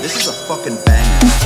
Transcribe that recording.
This is a fucking banger.